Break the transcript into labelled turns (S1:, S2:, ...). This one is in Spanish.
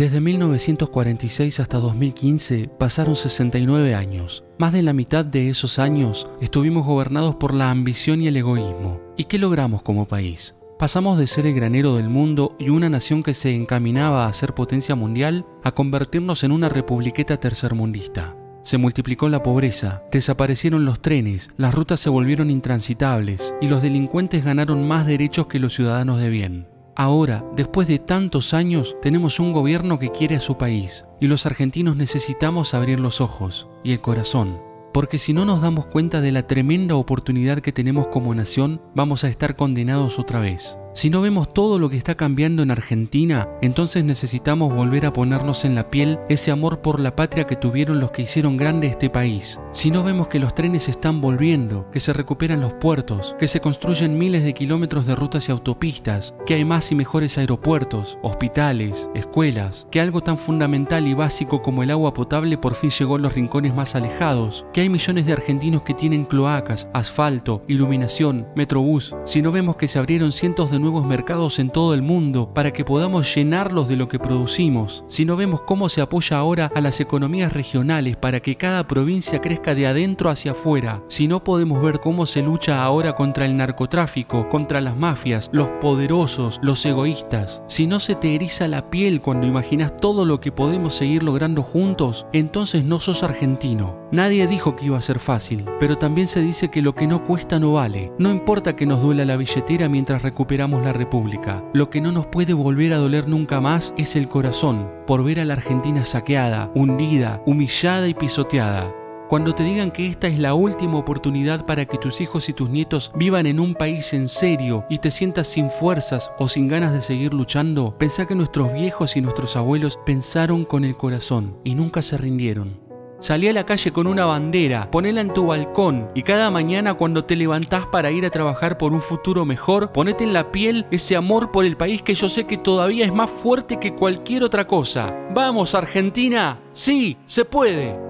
S1: Desde 1946 hasta 2015 pasaron 69 años. Más de la mitad de esos años estuvimos gobernados por la ambición y el egoísmo. ¿Y qué logramos como país? Pasamos de ser el granero del mundo y una nación que se encaminaba a ser potencia mundial a convertirnos en una republiqueta tercermundista. Se multiplicó la pobreza, desaparecieron los trenes, las rutas se volvieron intransitables y los delincuentes ganaron más derechos que los ciudadanos de bien. Ahora, después de tantos años, tenemos un gobierno que quiere a su país y los argentinos necesitamos abrir los ojos y el corazón, porque si no nos damos cuenta de la tremenda oportunidad que tenemos como nación, vamos a estar condenados otra vez. Si no vemos todo lo que está cambiando en Argentina, entonces necesitamos volver a ponernos en la piel ese amor por la patria que tuvieron los que hicieron grande este país. Si no vemos que los trenes están volviendo, que se recuperan los puertos, que se construyen miles de kilómetros de rutas y autopistas, que hay más y mejores aeropuertos, hospitales, escuelas, que algo tan fundamental y básico como el agua potable por fin llegó a los rincones más alejados, que hay millones de argentinos que tienen cloacas, asfalto, iluminación, metrobús, si no vemos que se abrieron cientos de nuevos mercados en todo el mundo para que podamos llenarlos de lo que producimos, si no vemos cómo se apoya ahora a las economías regionales para que cada provincia crezca de adentro hacia afuera, si no podemos ver cómo se lucha ahora contra el narcotráfico, contra las mafias, los poderosos, los egoístas, si no se te eriza la piel cuando imaginas todo lo que podemos seguir logrando juntos, entonces no sos argentino. Nadie dijo que iba a ser fácil, pero también se dice que lo que no cuesta no vale. No importa que nos duela la billetera mientras recuperamos la República. Lo que no nos puede volver a doler nunca más es el corazón, por ver a la Argentina saqueada, hundida, humillada y pisoteada. Cuando te digan que esta es la última oportunidad para que tus hijos y tus nietos vivan en un país en serio y te sientas sin fuerzas o sin ganas de seguir luchando, pensá que nuestros viejos y nuestros abuelos pensaron con el corazón y nunca se rindieron. Salí a la calle con una bandera, ponela en tu balcón y cada mañana cuando te levantás para ir a trabajar por un futuro mejor, ponete en la piel ese amor por el país que yo sé que todavía es más fuerte que cualquier otra cosa. ¡Vamos, Argentina! ¡Sí, se puede!